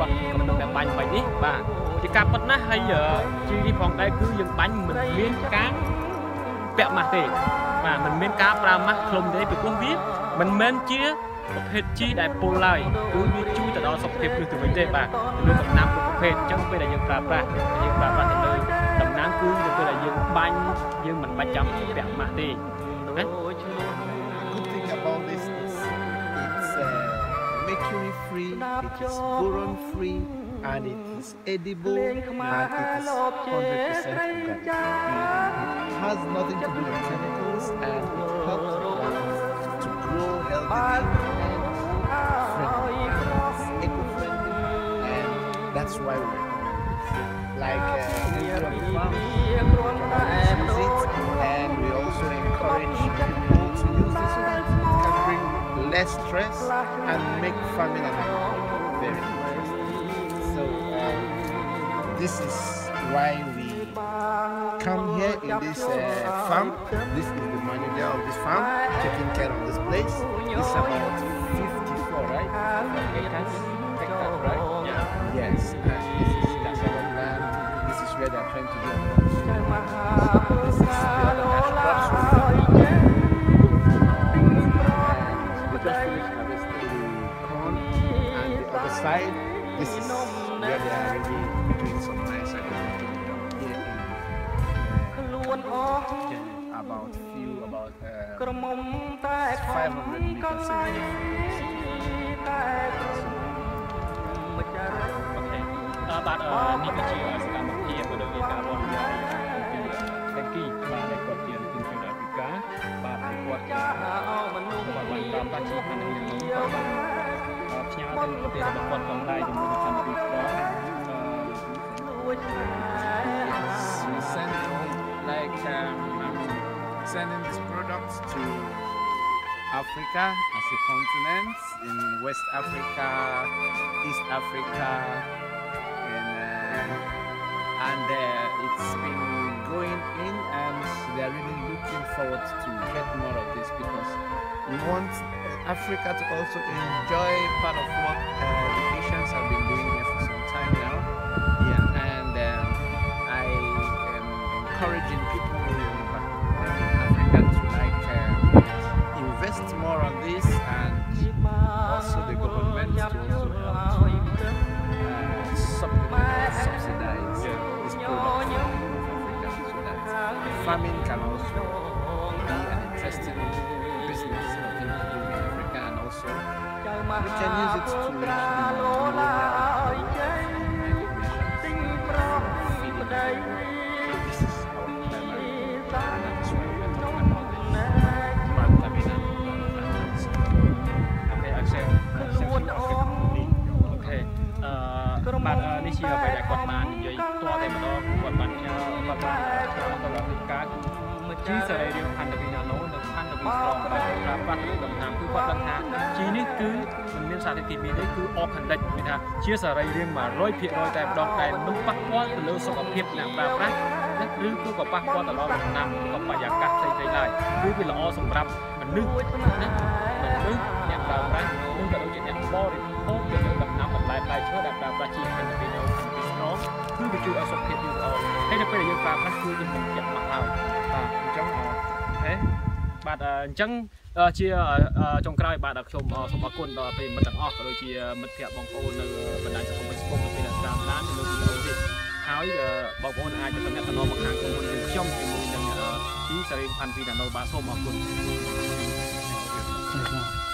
គាត់កំពុងតែបាញ់បាញ់នេះបាទជាការពិតណាស់ហើយជីនេះផងដែរគឺយើងបាញ់មិនមានការពាក់ម៉ាស់ទេបាទមិនមានការប្រើម៉ាស់ឃ្លុំទេពីព្រោះវាមិនមែនជាប្រភេទជីដែលពុលឡើយគឺវាជួយទៅដល់សុខភាពគ្រឹះទៅវិញទេបាទលើដំណាំគ្រប់ប្រភេទអញ្ចឹងពេលដែលយើងប្រើប្រាស់យើងប្រើប្រាស់ទៅលើដំណាំគឺនៅពេលដែលយើងបាញ់យើងមិនបាច់ចាំពាក់ម៉ាស់ទេណា mercury free, it is boron free, and it is edible, and it is 100% organic. It has nothing to do with chemicals, and it helps plants to grow healthy and eco-friendly, and that's why we recommend it. Like uh, and make farming and agriculture very interesting. So um, this is why we come here in this uh, farm. This is the manager of this farm taking care of this place. Is about 54, right? Hectares, hectares, right? Yeah. Yes, and this is that's land. This is where they're trying to do. Where they are already doing some nice agriculture here in uh, about few about uh, 500 meters away. អូខេអឺបាទអឺនេះគឺជាសកម្មភាពក៏ដូចជាការបរិយាកាសពីតាំងគីបាទដែលគាត់ជាជំនាញអាហ្វ្រិកាបាទហើយគាត់គាត់បានប្រើប្រាស់ជីខាងនេះគាត់បានផ្ញើទៅប្រទេសរបស់គាត់ផងដែរជាមួយនឹងកម្មវិធីស្ត្រ ង់ Yes, we send like um, sending these products to Africa as a continent, in West Africa, East Africa, and uh, and uh, it's been going in, and they're really looking forward to get more of this because we want Africa to also enjoy farming can also be an interesting business to do in Africa and also we can use it to អឺនេះជាអ្វីដែលគាត់បាននិយាយផ្ទាល់តែម្ដងគាត់បានផ្ញើគាត់បានផ្ញើទៅដល់វិការជីសរីរាង្គផាន់វីណាណូនិងផាន់វីស្រងបាទប្រើប្រាស់ក្នុងដំណាំគឺគាត់ដឹងថាជីនេះគឺមិនមានសារធាតុគីមីទេគឺ organic មានថាជាសរីរាង្គ100%តែម្ដងដែលមិនប៉ះពាល់ទៅលើសុខភាពអ្នកប្រើប្រាស់ឬគឺក៏ប៉ះពាល់ទៅដល់ដំណាំក៏បរិយាកាសផ្សេងៗឡើយគឺវាល្អសម្រាប់មនុស្សណា ហើយនៅពេលដែលយើងប្រើប្រាស់គឺយើងមិនចាក់មកឡើយបាទអញ្ចឹងអូខេបាទអញ្ចឹងជាចុងក្រោយបាទខ្ញុំសូមអរគុណដល់ប្រិយមិត្តទាំងអស់ក៏ដូចជាមិត្តភ័ក្តិបងប្អូននៅបណ្ដាញសង្គម Facebook នៅពេលដែលតាមដាននៅលើវីដេអូនេះហើយបងប្អូនអាចទៅតំណែងមកខាងក្រុមហ៊ុនយើងខ្ញុំជាមួយនឹងទីសេរីផាន់វីណាណូបាទសូមអរគុណ Let's go.